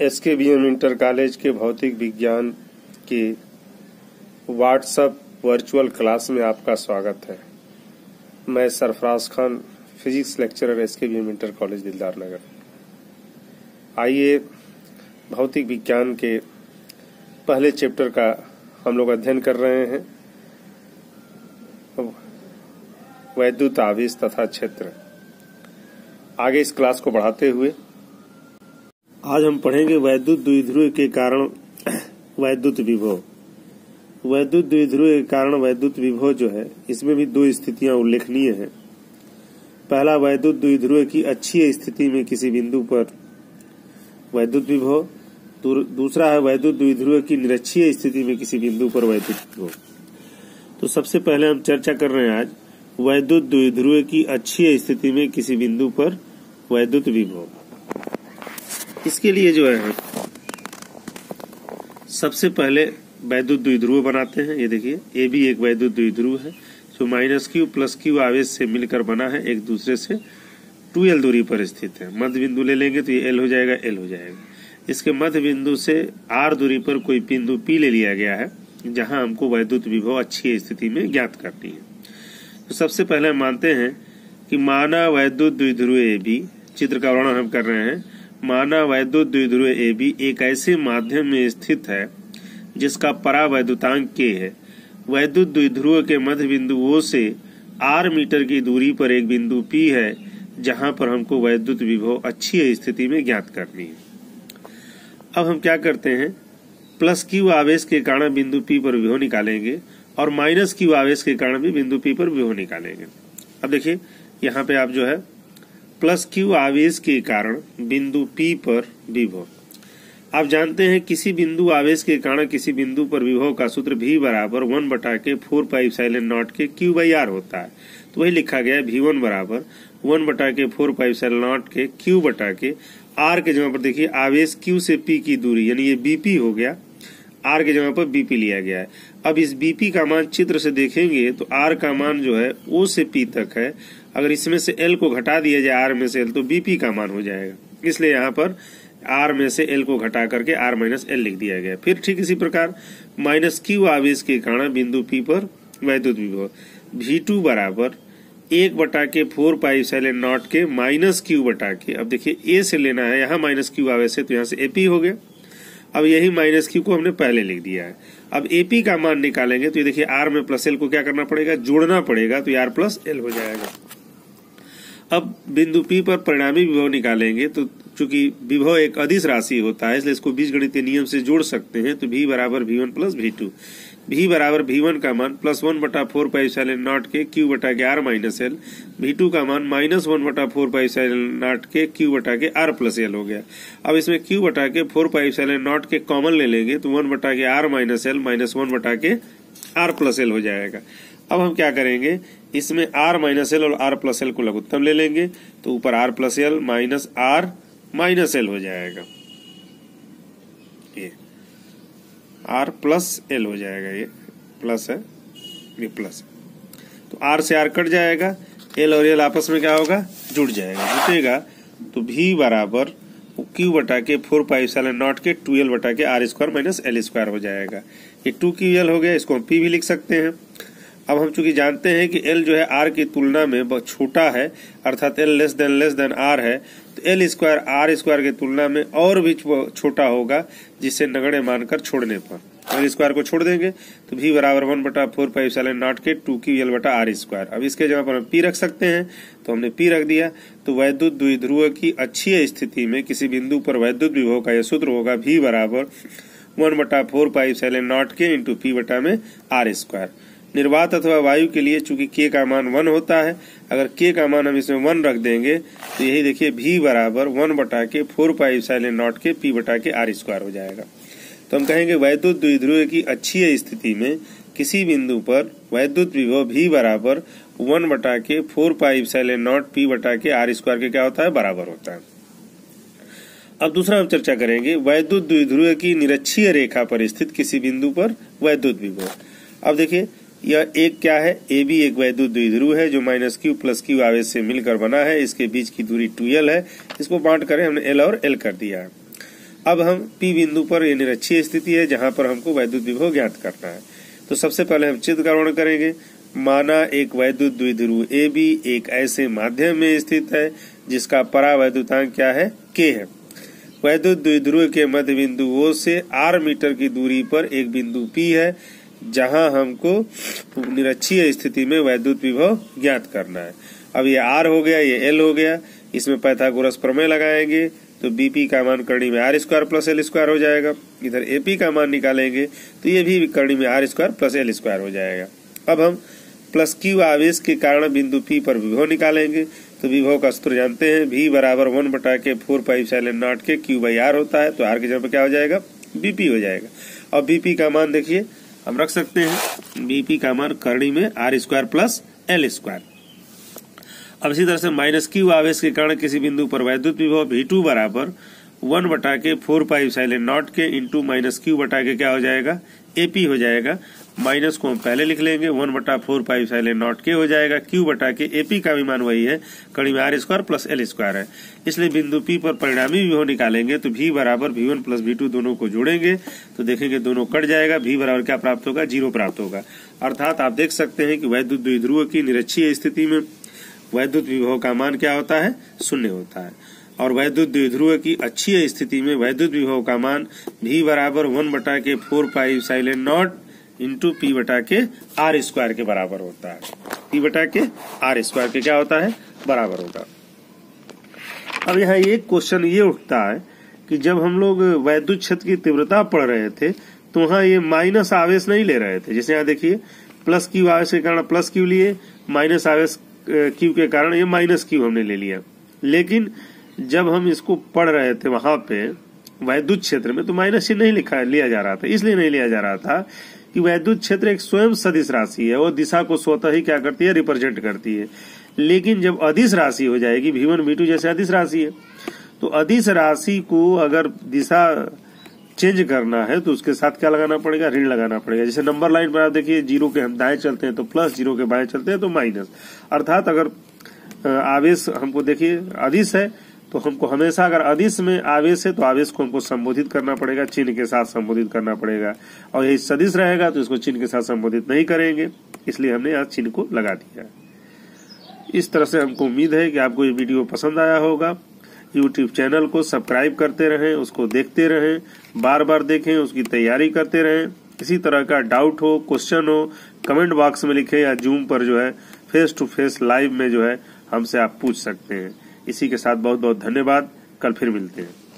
S K B M inter college के भौतिक विज्ञान के व्हाट्सएप वर्चुअल क्लास में आपका स्वागत है। मैं Sarfaraz Khan physics lecturer S K B M inter college Dildar Nagar. आइए, भौतिक विज्ञान के पहले चैप्टर का हम लोग अध्ययन कर रहे हैं। वैद्युत आवेश तथा क्षेत्र। आगे इस क्लास को बढ़ाते हुए आज हम पढ़ेंगे वैद्युत द्विध्रुव के कारण वैद्युत विभव। वैद्युत द्विध्रुव के कारण वैद्युत विभव जो है, इसमें भी दो स्थितियाँ उल्लेखनीय है। पहला, वैद्युत द्विध्रुव की अच्छी स्थिति में किसी बिंदु पर वैद्युत विभव। दूसरा है, वैद्युत द्विध्रुव की निरक्षीय स्थिति में किसी बिंदु पर वैद्युत विभव। तो सबसे पहले हम चर्चा कर रहे हैं आज, वैद्युत द्विध्रुव की अच्छी स्थिति में किसी बिंदु पर वैद्युत विभव। इसके लिए जो है, सबसे पहले वैद्युत द्विध्रुव बनाते हैं। ये देखिए, ये भी एक वैद्युत द्विध्रुव है, जो माइनस क्यू प्लस क्यू आवेश से मिलकर बना है, एक दूसरे से टू एल दूरी पर स्थित है। मध्य बिंदु ले लेंगे तो ये एल हो जाएगा एल हो जाएगा। इसके मध्य बिंदु से आर दूरी पर कोई बिंदु पी ले लिया गया है, जहाँ हमको वैद्युत विभव अच्छी स्थिति में ज्ञात करनी है। तो सबसे पहले हम मानते हैं कि माना वैद्युत द्विध्रुव ए बी चित्र का वर्णन हम कर रहे हैं माना वैद्युत द्विध्रुव ए बी एक ऐसे माध्यम में स्थित है, जिसका परावैद्युतांक के है। वैद्युत द्विध्रुव के मध्य बिंदु ओ से आर मीटर की दूरी पर एक बिंदु पी है, जहाँ पर हमको वैद्युत विभव अच्छी स्थिति में ज्ञात करनी है। अब हम क्या करते हैं? प्लस क्यू आवेश के कारण बिंदु पी पर विभव निकालेंगे और माइनस क्यू आवेश के कारण भी बिंदु पी पर विभव निकालेंगे। अब देखिए, यहाँ पे आप जो है प्लस क्यू आवेश के कारण बिंदु पी पर विभव। आप जानते हैं किसी बिंदु आवेश के कारण किसी बिंदु पर विभव का सूत्र भी बराबर वन बटा के फोर पाइव साइलेंट नॉट के क्यू बाई आर होता है। तो वही लिखा गया वी वन बराबर वन बटा के फोर पाइव साइलेंट नॉट के क्यू बटा के आर के जगह पर देखिए, आवेश क्यू से पी की दूरी, यानी ये बीपी हो गया। आर के जगह पर बीपी लिया गया है। अब इस बीपी का मान चित्र से देखेंगे तो आर का मान जो है ओ से पी तक है। अगर इसमें से एल को घटा दिया जाए आर में से एल तो बीपी का मान हो जाएगा। इसलिए यहाँ पर आर में से एल को घटा करके आर माइनस एल लिख दिया गया। फिर ठीक इसी प्रकार माइनस क्यू आवेश के कारण बिंदु पी पर वैद्युत विभव वी टू बराबर एक बटा के फोर पाई सेलेन नॉट के माइनस क्यू बटा के। अब देखिए ए से लेना है, यहाँ माइनस क्यू आवेश है तो यहाँ से एपी हो गया। अब यही माइनस क्यू को हमने पहले लिख दिया है। अब एपी का मान निकालेंगे तो ये देखिए आर में प्लस एल को क्या करना पड़ेगा? जोड़ना पड़ेगा तो आर प्लस एल हो जाएगा। अब बिंदु पी पर परिणामी विभव निकालेंगे तो चूँकि विभव एक अधिस राशि होता है, इसलिए इसको बीज गणितीय नियम से जोड़ सकते हैं तो भी बराबर V one plus V two भी बराबर वी वन का मान प्लस वन बटा फोर पाई साइलेंट नॉट के क्यू बटा के आर माइनस एल भी टू का मान माइनस वन बटा फोर पाई साइलेंट नॉट के क्यू बटा के आर प्लस एल हो गया। अब इसमें क्यू बटा के फोर पाई साइलेंट नॉट के कॉमन ले लेंगे तो वन बटा के r minus L minus one बटा के आर प्लस एल हो जाएगा। अब हम क्या करेंगे? इसमें आर माइनस एल और आर प्लस एल को लघुत्तम ले लेंगे तो ऊपर r plus L minus r minus L हो जाएगा। ये। आर प्लस एल हो जाएगा, ये प्लस है, ये प्लस तो आर से आर कट जाएगा एल और एल आपस में क्या होगा? जुड़ जाएगा, जुटेगा। तो भी बराबर क्यू बटा के फोर पाइव सेवन नॉट के टू एल बटा के r square minus L square हो जाएगा। ये टू क्यू एल हो गया, इसको हम पी भी लिख सकते हैं। अब हम चूँकि जानते हैं कि एल जो है आर की तुलना में बहुत छोटा है, अर्थात L less than less than r है तो एल स्क्वायर आर स्क्वायर की तुलना में और भी छोटा होगा जिससे नगड़े मानकर छोड़ने पर। एल स्क्वायर को छोड़ देंगे तो भी बराबर वन बटा फोर फाइव सेवन नॉट के टू की एल बटा आर स्क्वायर अब इसके जगह पर हम पी रख सकते हैं तो हमने पी रख दिया तो वैद्युत द्विध्रुव की अच्छी स्थिति में किसी बिंदु पर वैद्युत विभव का यह सूत्र होगा भी बराबर वन बटा फोर फाइव सेवन नॉट के इंटू पी बटा में आर स्क्वायर निर्वात अथवा वायु के लिए चूँकि के का मान वन होता है, अगर के का मान हम इसमें वन रख देंगे तो यही देखिए भी बराबर वन बटा के फोर पाइव साइलेंट नॉट के पी बटा के आर स्क्वायर हो जाएगा। तो हम कहेंगे वैद्युत द्विध्रुव की अच्छी स्थिति में किसी बिंदु पर वैद्युत विभव भी बराबर वन बटा के four pi epsilon nought p बटा के आर स्क्वायर के क्या होता है? बराबर होता है। अब दूसरा हम चर्चा करेंगे वैद्युत द्विध्रुव की निरक्षीय रेखा पर स्थित किसी बिंदु पर वैद्युत विभव। अब देखिए यह एक क्या है? ए बी एक वैद्युत द्विध्रुव है, जो माइनस क्यू प्लस क्यू आवेश से मिलकर बना है। इसके बीच की दूरी टू एल है। इसको बांट करें, हमने एल और एल कर दिया। है अब हम पी बिंदु पर ये निरक्षीय स्थिति है, जहाँ पर हमको वैद्युत विभव ज्ञात करना है। तो सबसे पहले हम चित्रकरण करेंगे। माना एक वैद्युत द्विध्रुव ए बी एक ऐसे माध्यम में स्थित है, जिसका परावैद्युतांक क्या है? के है। वैद्युत द्विध्रुव के मध्य बिंदु ओ से आर मीटर की दूरी पर एक बिंदु पी है। जहाँ हमको निरक्षीय स्थिति में वैद्युत विभव ज्ञात करना है। अब ये आर हो गया, ये एल हो गया, इसमें पैथागोरस प्रमेय लगाएँगे तो बीपी का मान करणी में r square plus L square हो जाएगा। इधर एपी का मान निकालेंगे तो ये भी करणी में r square plus L square हो जाएगा। अब हम प्लस क्यू आवेश के कारण बिंदु पी पर विभव निकालेंगे तो विभव का सूत्र जानते हैं भी बराबर वन बटा के फोर फाइव साइलेंट नॉट के क्यू बाई आर होता है तो आर की जगह क्या हो जाएगा? बीपी हो जाएगा। और बीपी का मान देखिए हम रख सकते हैं बीपी का मान करणी में r square plus L square अब इसी तरह से माइनस क्यू आवेश के कारण किसी बिंदु पर वैद्युत विभव भी टू बराबर वन बटा के फोर पाइव साइलेंट नॉट के इंटू माइनस क्यू बटा के क्या हो जाएगा? एपी हो जाएगा। माइनस को हम पहले लिख लेंगे, वन बटा फोर पाइव साइलेंट नॉट के हो जाएगा, क्यू बटा के एपी का भी मान वही है, कड़ी में r square plus L square है। इसलिए बिंदु पी पर परिणामी विभव निकालेंगे तो भी बराबर V one plus V two दोनों को जोड़ेंगे तो देखेंगे दोनों कट जाएगा भी बराबर क्या प्राप्त होगा, ज़ीरो प्राप्त होगा। अर्थात आप देख सकते हैं कि वैद्युत द्विध्रुव की निरक्षीय स्थिति में वैद्युत विभव का मान क्या होता है, शून्य होता है। और वैद्युत द्विध्रुव की अच्छी स्थिति में वैद्युत विभव का मान भी बराबर वन बटा K four five silent not into P बटा के आर स्क्वायर के बराबर होता है। पी बटा के आर स्क्वायर के क्या होता है? बराबर होगा। अब यहाँ एक क्वेश्चन ये उठता है कि जब हम लोग वैद्युत क्षेत्र की तीव्रता पढ़ रहे थे तो वहाँ ये माइनस आवेश नहीं ले रहे थे। जैसे यहाँ देखिए प्लस क्यू आवेश के कारण प्लस क्यू लिए माइनस आवेश क्यू के कारण ये माइनस क्यू हमने ले लिया। लेकिन जब हम इसको पढ़ रहे थे वहाँ पे, वैद्युत क्षेत्र में तो माइनस चिन्ह नहीं लिखा, लिया जा रहा था। इसलिए नहीं लिया जा रहा था कि वैद्युत क्षेत्र एक स्वयं सदिश राशि है वो दिशा को स्वतः ही क्या करती है, रिप्रेजेंट करती है। लेकिन जब अधिस राशि हो जाएगी वी मीटू जैसे अधिस राशि है तो अधिस राशि को अगर दिशा चेंज करना है तो उसके साथ क्या लगाना पड़ेगा? ऋण लगाना पड़ेगा। जैसे नंबर लाइन पर आप देखिए, ज़ीरो के हम दाएँ चलते हैं तो प्लस, ज़ीरो के बाएँ चलते हैं तो माइनस। अर्थात अगर आवेश हमको देखिए अधिस है तो हमको हमेशा अगर अधिस में आवेश है तो आवेश को हमको संबोधित करना पड़ेगा, चिन्ह के साथ संबोधित करना पड़ेगा। और यही सदिश रहेगा तो इसको चिन्ह के साथ संबोधित नहीं करेंगे। इसलिए हमने यहाँ चिन्ह को लगा दिया इस तरह से हमको उम्मीद है कि आपको ये वीडियो पसंद आया होगा। यूट्यूब चैनल को सब्सक्राइब करते रहें, उसको देखते रहें बार बार देखें, उसकी तैयारी करते रहें। किसी तरह का डाउट हो क्वेश्चन हो कमेंट बॉक्स में लिखें या जूम पर जो है फेस टू फेस लाइव में जो है, हमसे आप पूछ सकते हैं। इसी के साथ बहुत बहुत धन्यवाद। कल फिर मिलते हैं।